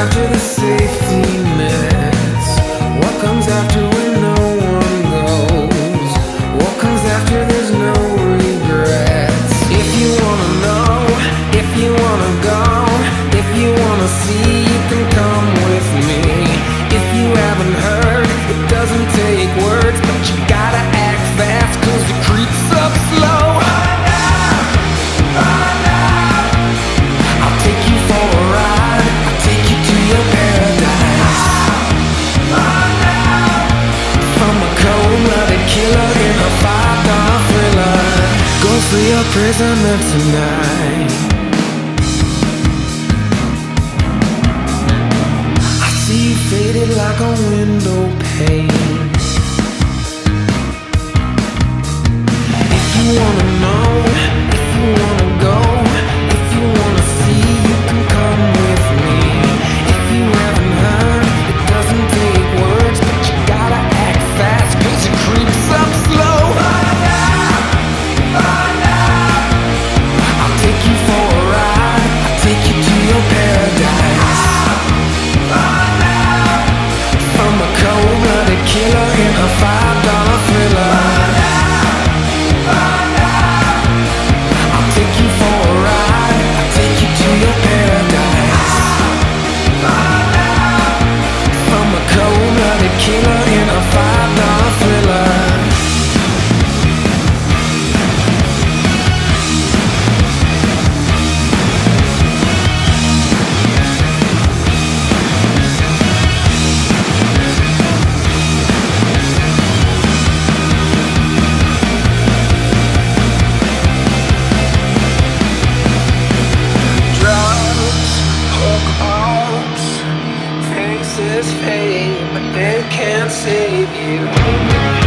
after the safety? What comes after when no one? What comes after there's no regrets? If you wanna know, if you wanna go, if you wanna see For your prisoner tonight. I see you faded like a window pane. fire it can't save you.